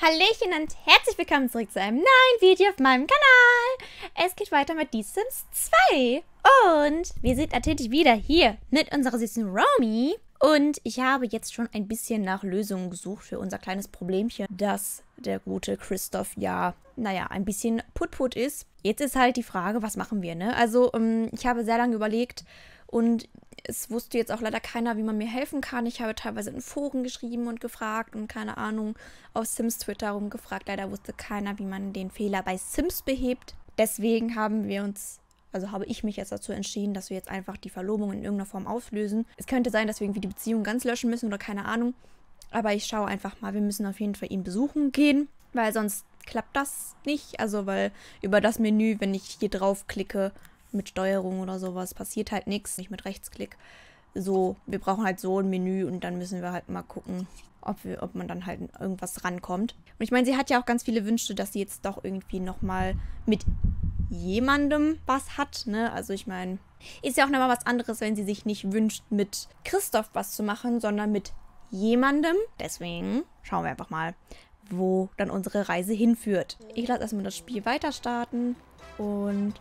Hallöchen und herzlich willkommen zurück zu einem neuen Video auf meinem Kanal. Es geht weiter mit The Sims 2. Und wir sind natürlich wieder hier mit unserer süßen Romy. Und ich habe jetzt schon ein bisschen nach Lösungen gesucht für unser kleines Problemchen, dass der gute Christoph ja, naja, ein bisschen put-put ist. Jetzt ist halt die Frage, was machen wir, ne? Also, ähm, ich habe sehr lange überlegt und es wusste jetzt auch leider keiner, wie man mir helfen kann. Ich habe teilweise in Foren geschrieben und gefragt und keine Ahnung, auf Sims Twitter rumgefragt. Leider wusste keiner, wie man den Fehler bei Sims behebt. Deswegen haben wir uns, also habe ich mich jetzt dazu entschieden, dass wir jetzt einfach die Verlobung in irgendeiner Form auflösen. Es könnte sein, dass wir irgendwie die Beziehung ganz löschen müssen oder keine Ahnung. Aber ich schaue einfach mal, wir müssen auf jeden Fall ihn besuchen gehen, weil sonst klappt das nicht. Also weil über das Menü, wenn ich hier drauf klicke, mit Steuerung oder sowas passiert halt nichts, nicht mit Rechtsklick. So, wir brauchen halt so ein Menü und dann müssen wir halt mal gucken, ob, wir, ob man dann halt irgendwas rankommt. Und ich meine, sie hat ja auch ganz viele Wünsche, dass sie jetzt doch irgendwie nochmal mit jemandem was hat, ne? Also ich meine, ist ja auch nochmal was anderes, wenn sie sich nicht wünscht, mit Christoph was zu machen, sondern mit jemandem. Deswegen schauen wir einfach mal, wo dann unsere Reise hinführt. Ich lasse erstmal das Spiel weiter starten und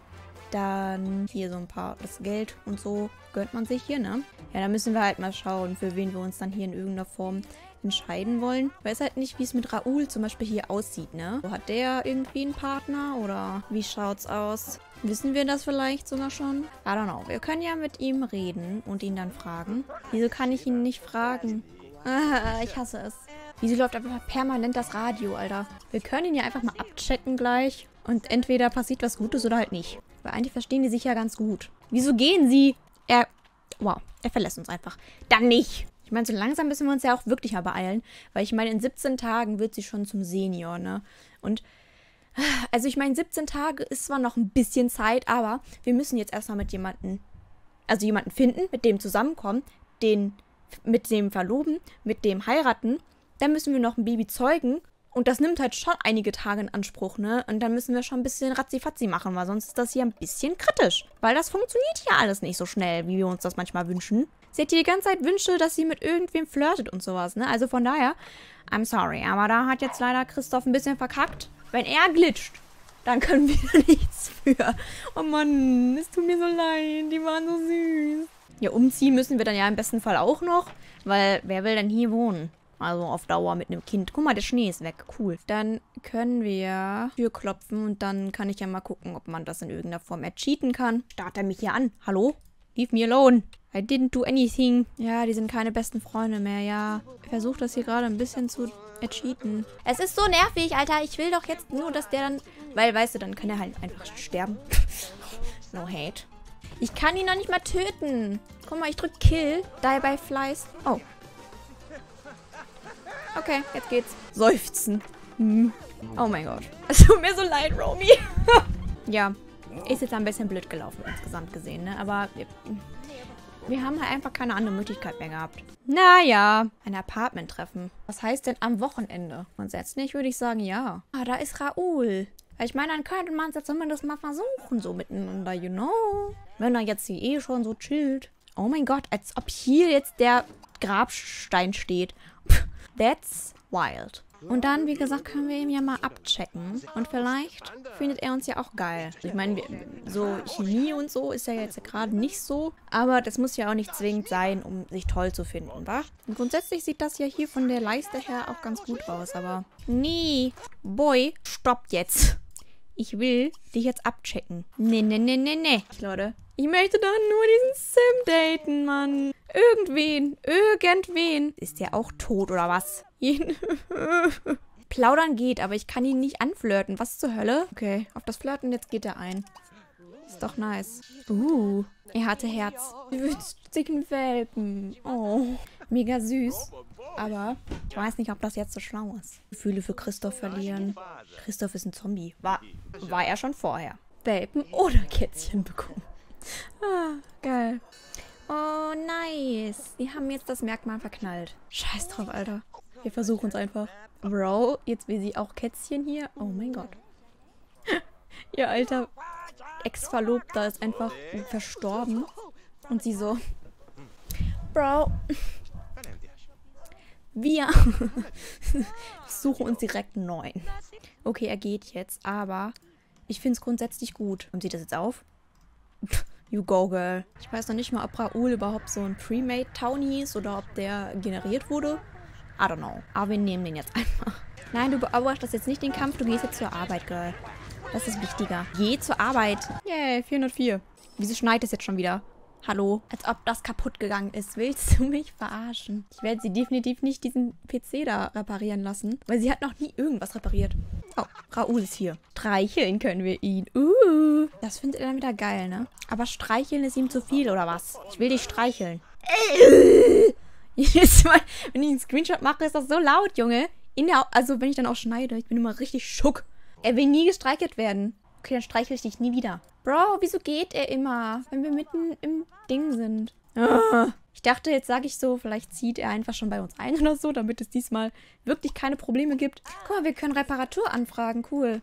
dann hier so ein paar, das Geld und so gönnt man sich hier, ne? Ja, da müssen wir halt mal schauen, für wen wir uns dann hier in irgendeiner Form entscheiden wollen. Ich weiß halt nicht, wie es mit Raoul zum Beispiel hier aussieht, ne? Hat der irgendwie einen Partner oder wie schaut's aus? Wissen wir das vielleicht sogar schon? I don't know. Wir können ja mit ihm reden und ihn dann fragen. Wieso kann ich ihn nicht fragen? Ah, ich hasse es. Wieso läuft einfach permanent das Radio, Alter? Wir können ihn ja einfach mal abchecken gleich. Und entweder passiert was Gutes oder halt nicht. Weil eigentlich verstehen die sich ja ganz gut. Wieso gehen sie? Er... Wow, er verlässt uns einfach. Dann nicht. Ich meine, so langsam müssen wir uns ja auch wirklich mal beeilen. Weil ich meine, in 17 Tagen wird sie schon zum Senior, ne? Und... Also ich meine, 17 Tage ist zwar noch ein bisschen Zeit, aber wir müssen jetzt erstmal mit jemandem... Also jemanden finden, mit dem zusammenkommen, den mit dem verloben, mit dem heiraten. Dann müssen wir noch ein Baby zeugen und das nimmt halt schon einige Tage in Anspruch, ne? Und dann müssen wir schon ein bisschen ratzifatzi machen, weil sonst ist das hier ein bisschen kritisch. Weil das funktioniert hier alles nicht so schnell, wie wir uns das manchmal wünschen. Sie hat die ganze Zeit Wünsche, dass sie mit irgendwem flirtet und sowas, ne? Also von daher, I'm sorry, aber da hat jetzt leider Christoph ein bisschen verkackt. Wenn er glitscht, dann können wir nichts für. Oh Mann, es tut mir so leid, die waren so süß. Ja, umziehen müssen wir dann ja im besten Fall auch noch, weil wer will denn hier wohnen? Also auf Dauer mit einem Kind. Guck mal, der Schnee ist weg. Cool. Dann können wir Tür klopfen und dann kann ich ja mal gucken, ob man das in irgendeiner Form ercheaten kann. Start er mich hier an. Hallo? Leave me alone. I didn't do anything. Ja, die sind keine besten Freunde mehr. Ja, ich versuche das hier gerade ein bisschen zu ercheaten. Es ist so nervig, Alter. Ich will doch jetzt nur, dass der dann... Weil, weißt du, dann kann er halt einfach sterben. no hate. Ich kann ihn noch nicht mal töten. Guck mal, ich drück Kill. Die by Flies. Oh, Okay, jetzt geht's. Seufzen. Hm. Oh mein Gott. Es tut mir so leid, Romy. ja, ist jetzt ein bisschen blöd gelaufen insgesamt gesehen, ne? Aber wir, wir haben halt einfach keine andere Möglichkeit mehr gehabt. Naja, ein Apartment-Treffen. Was heißt denn am Wochenende? Grundsätzlich würde ich sagen, ja. Ah, da ist Raoul. Ich meine, dann könnte man es ja zumindest mal versuchen, so miteinander, you know? Wenn er jetzt hier eh schon so chillt. Oh mein Gott, als ob hier jetzt der Grabstein steht. That's wild. Und dann, wie gesagt, können wir ihn ja mal abchecken. Und vielleicht findet er uns ja auch geil. Ich meine, so Chemie und so ist ja jetzt gerade nicht so. Aber das muss ja auch nicht zwingend sein, um sich toll zu finden, wa? Und grundsätzlich sieht das ja hier von der Leiste her auch ganz gut aus. Aber nee, Boy, stopp jetzt. Ich will dich jetzt abchecken. Nee, nee, nee, nee, nee. Leute, ich möchte doch nur diesen Sim daten, Mann. Irgendwen. Irgendwen. Ist der auch tot oder was? Plaudern geht, aber ich kann ihn nicht anflirten. Was zur Hölle? Okay, auf das Flirten jetzt geht er ein. Ist doch nice. Uh, er hatte Herz. Wünscht sich Welpen. Oh, mega süß. Aber ich weiß nicht, ob das jetzt so schlau ist. Gefühle für Christoph verlieren. Christoph ist ein Zombie. War, war er schon vorher. Welpen oder Kätzchen bekommen. Ah, geil. Oh, nice. Wir haben jetzt das Merkmal verknallt. Scheiß drauf, Alter. Wir versuchen es einfach. Bro, jetzt will sie auch Kätzchen hier. Oh mein Gott. Ihr alter Ex-Verlobter ist einfach verstorben. Und sie so... Bro, Wir suchen uns direkt einen neuen. Okay, er geht jetzt, aber ich finde es grundsätzlich gut. Und sieht das jetzt auf? You go, girl. Ich weiß noch nicht mal, ob Raoul überhaupt so ein Pre-Made Townie ist oder ob der generiert wurde. I don't know. Aber wir nehmen den jetzt einfach. Nein, du beobachtest jetzt nicht den Kampf, du gehst jetzt zur Arbeit, Girl. Das ist wichtiger. Geh zur Arbeit. Yay, 404. Wieso schneit es jetzt schon wieder? Hallo? Als ob das kaputt gegangen ist. Willst du mich verarschen? Ich werde sie definitiv nicht diesen PC da reparieren lassen. Weil sie hat noch nie irgendwas repariert. Oh, Raoul ist hier. Streicheln können wir ihn. Uh, das findet er dann wieder geil, ne? Aber streicheln ist ihm zu viel, oder was? Ich will dich streicheln. Jedes Mal, wenn ich einen Screenshot mache, ist das so laut, Junge. Der, also, wenn ich dann auch schneide, ich bin immer richtig schuck. Er will nie gestreichelt werden. Okay, dann streichle ich dich nie wieder. Bro, wieso geht er immer, wenn wir mitten im Ding sind? Ah. Ich dachte, jetzt sage ich so, vielleicht zieht er einfach schon bei uns ein oder so, damit es diesmal wirklich keine Probleme gibt. Guck mal, wir können Reparatur anfragen. Cool.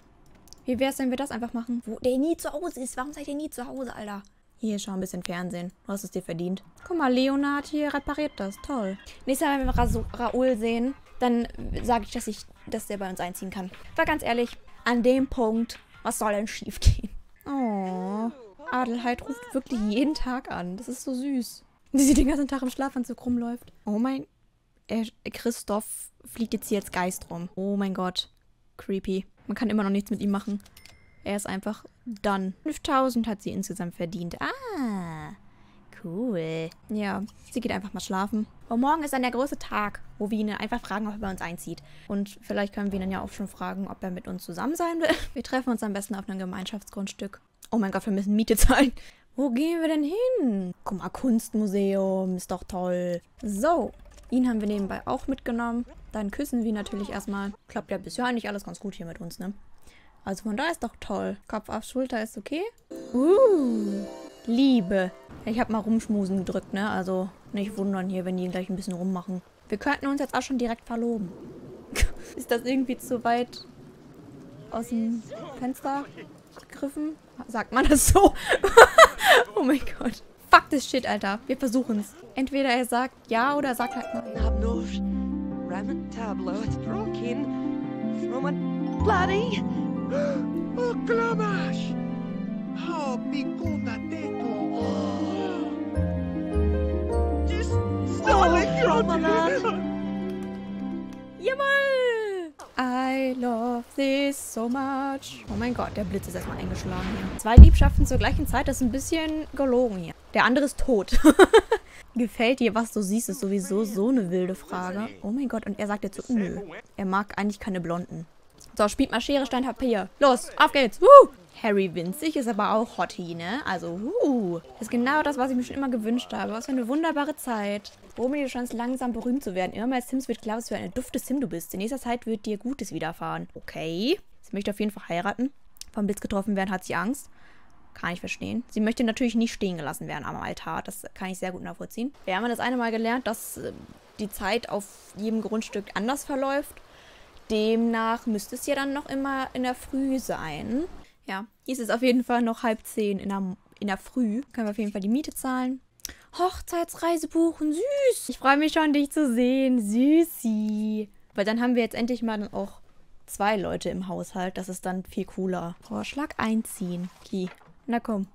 Wie wäre es, wenn wir das einfach machen? Wo der nie zu Hause ist. Warum seid ihr nie zu Hause, Alter? Hier, schau ein bisschen Fernsehen. Du hast es dir verdient. Guck mal, Leonard hier repariert das. Toll. Nächstes Mal, wenn wir Ra Raoul sehen, dann sage ich, dass ich, dass der bei uns einziehen kann. War ganz ehrlich, an dem Punkt, was soll denn schief gehen? Oh, Adelheid ruft wirklich jeden Tag an. Das ist so süß. Die sie den ganzen Tag im Schlafanzug rumläuft. Oh mein... Er, Christoph fliegt jetzt hier als Geist rum. Oh mein Gott. Creepy. Man kann immer noch nichts mit ihm machen. Er ist einfach done. 5000 hat sie insgesamt verdient. Ah, cool. Ja, sie geht einfach mal schlafen. Und morgen ist dann der große Tag, wo wir ihn einfach fragen, ob er bei uns einzieht. Und vielleicht können wir ihn dann ja auch schon fragen, ob er mit uns zusammen sein will. Wir treffen uns am besten auf einem Gemeinschaftsgrundstück. Oh mein Gott, wir müssen Miete zahlen. Wo gehen wir denn hin? Guck mal, Kunstmuseum, ist doch toll. So, ihn haben wir nebenbei auch mitgenommen. Dann küssen wir natürlich erstmal. Klappt ja bisher eigentlich alles ganz gut hier mit uns, ne? Also von da ist doch toll. Kopf auf Schulter ist okay. Uh, Liebe. Ich habe mal rumschmusen gedrückt, ne? Also nicht wundern hier, wenn die gleich ein bisschen rummachen. Wir könnten uns jetzt auch schon direkt verloben. ist das irgendwie zu weit aus dem Fenster gegriffen? Sagt man das so? oh mein Gott. Fuck this shit, Alter. Wir versuchen es. Entweder er sagt ja oder er sagt halt nein. bloody Oh, Klamash! Oh, Mikuna Jawoll! I love this so much. Oh mein Gott, der Blitz ist erstmal eingeschlagen hier. Zwei Liebschaften zur gleichen Zeit, das ist ein bisschen gelogen hier. Der andere ist tot. Gefällt dir, was du siehst, ist sowieso so eine wilde Frage. Oh mein Gott, und er sagt jetzt so, nö. Er mag eigentlich keine Blonden. So, spielt mal Schere, Stein, Papier. Los, auf geht's. Woo! Harry Winzig ist aber auch Hottie, ne? Also, uh. Das ist genau das, was ich mir schon immer gewünscht habe. Was für eine wunderbare Zeit. Romy, du scheinst langsam berühmt zu werden. Immer mehr Sims wird klar, was für eine dufte Sim du bist. In nächster Zeit wird dir Gutes widerfahren. Okay. Sie möchte auf jeden Fall heiraten. Vom Blitz getroffen werden hat sie Angst. Kann ich verstehen. Sie möchte natürlich nicht stehen gelassen werden am Altar. Das kann ich sehr gut nachvollziehen. Wir haben das eine Mal gelernt, dass äh, die Zeit auf jedem Grundstück anders verläuft. Demnach müsste es ja dann noch immer in der Früh sein. Ja, hier ist es auf jeden Fall noch halb zehn in der, in der Früh. Können wir auf jeden Fall die Miete zahlen. Hochzeitsreise buchen, süß. Ich freue mich schon, dich zu sehen, süßi. Weil dann haben wir jetzt endlich mal dann auch zwei Leute im Haushalt. Das ist dann viel cooler. Vorschlag einziehen. Okay, na komm.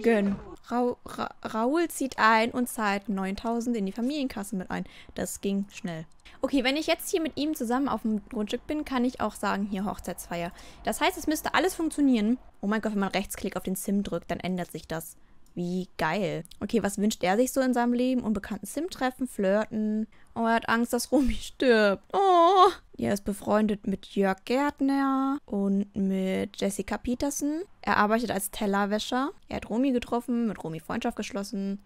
Gönn. Ra Ra Raoul zieht ein und zahlt 9000 in die Familienkasse mit ein. Das ging schnell. Okay, wenn ich jetzt hier mit ihm zusammen auf dem Grundstück bin, kann ich auch sagen, hier Hochzeitsfeier. Das heißt, es müsste alles funktionieren. Oh mein Gott, wenn man Rechtsklick auf den Sim drückt, dann ändert sich das. Wie geil. Okay, was wünscht er sich so in seinem Leben? Unbekannten Sim treffen, flirten. Oh, er hat Angst, dass Romy stirbt. Oh. Er ist befreundet mit Jörg Gärtner und mit Jessica Peterson. Er arbeitet als Tellerwäscher. Er hat Romy getroffen, mit Romy Freundschaft geschlossen,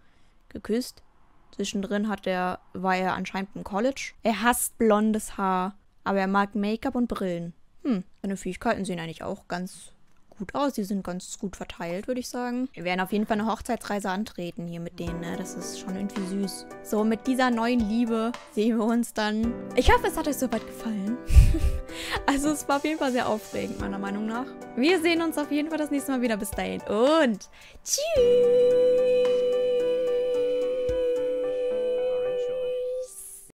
geküsst. Zwischendrin hat er, war er anscheinend im College. Er hasst blondes Haar, aber er mag Make-up und Brillen. Hm, seine Fähigkeiten sehen eigentlich auch ganz gut aus. Die sind ganz gut verteilt, würde ich sagen. Wir werden auf jeden Fall eine Hochzeitsreise antreten hier mit denen. Ne? Das ist schon irgendwie süß. So, mit dieser neuen Liebe sehen wir uns dann. Ich hoffe, es hat euch soweit gefallen. also, es war auf jeden Fall sehr aufregend, meiner Meinung nach. Wir sehen uns auf jeden Fall das nächste Mal wieder. Bis dahin und tschüss!